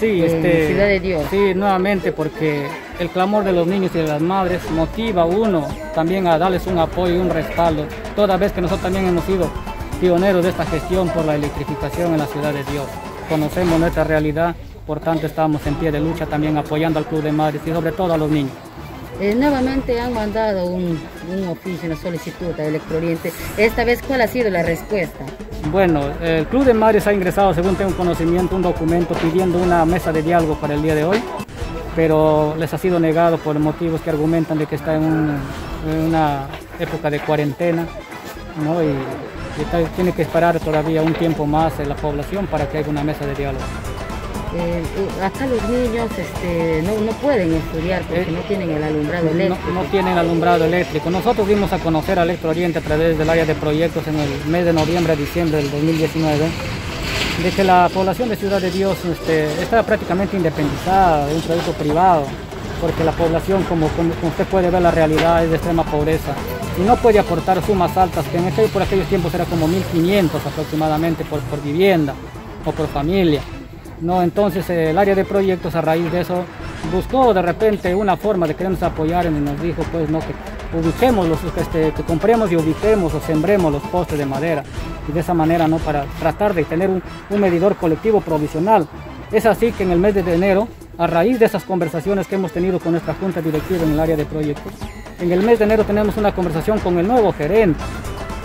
Sí, este, Ciudad de Dios. Sí, nuevamente porque el clamor de los niños y de las madres motiva a uno también a darles un apoyo y un respaldo, toda vez que nosotros también hemos sido pioneros de esta gestión por la electrificación en la Ciudad de Dios. Conocemos nuestra realidad, por tanto estamos en pie de lucha también apoyando al Club de Madres y sobre todo a los niños. Eh, nuevamente han mandado un, un oficio, una solicitud a Electrooriente. Esta vez, ¿cuál ha sido la respuesta? Bueno, el Club de Madres ha ingresado, según tengo conocimiento, un documento pidiendo una mesa de diálogo para el día de hoy, pero les ha sido negado por motivos que argumentan de que está en, un- en una época de cuarentena, ¿no? Y, tiene que esperar todavía un tiempo más la población para que haya una mesa de diálogo. Eh, eh, acá los niños este, no, no pueden estudiar porque Eh, no tienen el alumbrado eléctrico. no tienen alumbrado eléctrico. Nosotros dimos a conocer a Electro Oriente a través del área de proyectos en el mes de noviembre a diciembre del 2019 de que la población de Ciudad de Dios este, está prácticamente independizada de un producto privado, porque la población, como, como usted puede ver, la realidad es de extrema pobreza y no puede aportar sumas altas, que en aquel, por aquellos tiempos era como 1.500 aproximadamente por, por vivienda o por familia. No, entonces el área de proyectos a raíz de eso buscó de repente una forma de querernos apoyar y nos dijo pues no que ubiquemos los este, que compremos y ubiquemos o sembremos los postes de madera. Y de esa manera no para tratar de tener un, un medidor colectivo provisional. Es así que en el mes de enero, a raíz de esas conversaciones que hemos tenido con nuestra junta directiva en el área de proyectos, en el mes de enero tenemos una conversación con el nuevo gerente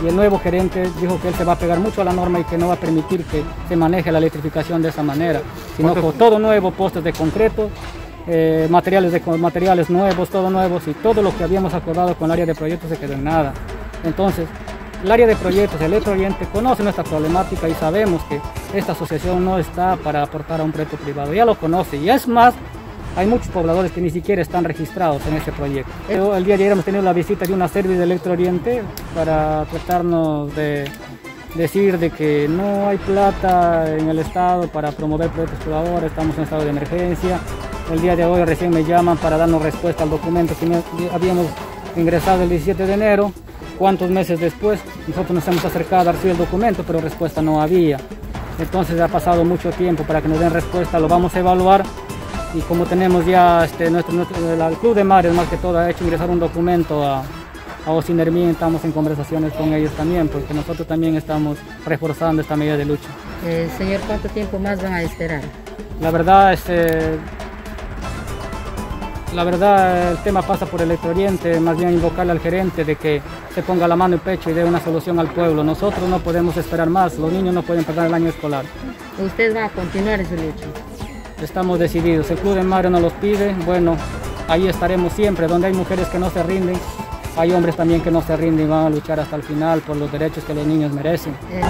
y el nuevo gerente dijo que él se va a pegar mucho a la norma y que no va a permitir que se maneje la electrificación de esa manera, sino con todo nuevo, postes de concreto, eh, materiales, de, materiales nuevos, todo nuevos y todo lo que habíamos acordado con el área de proyectos se quedó en nada. Entonces, el área de proyectos, el Electro Oriente, conoce nuestra problemática y sabemos que esta asociación no está para aportar a un proyecto privado, ya lo conoce y es más, hay muchos pobladores que ni siquiera están registrados en este proyecto. El día de ayer hemos tenido la visita de una service de Electro Oriente para tratarnos de decir de que no hay plata en el Estado para promover proyectos pobladores, estamos en estado de emergencia. El día de hoy recién me llaman para darnos respuesta al documento que habíamos ingresado el 17 de enero. ¿Cuántos meses después? Nosotros nos hemos acercado a sí el documento, pero respuesta no había. Entonces ha pasado mucho tiempo para que nos den respuesta, lo vamos a evaluar y como tenemos ya este, nuestro, nuestro- el Club de Mares más que todo ha hecho ingresar un documento a, a Ocinermin, estamos en conversaciones con ellos también, porque nosotros también estamos reforzando esta medida de lucha. Eh, señor, ¿cuánto tiempo más van a esperar? La verdad, este, la verdad el tema pasa por el Oriente, más bien invocarle al gerente de que se ponga la mano en pecho y dé una solución al pueblo. Nosotros no podemos esperar más, los niños no pueden perder el año escolar. Usted va a continuar en su lucha. Estamos decididos, el Club de Mario nos los pide, bueno, ahí estaremos siempre, donde hay mujeres que no se rinden, hay hombres también que no se rinden y van a luchar hasta el final por los derechos que los niños merecen. Eh,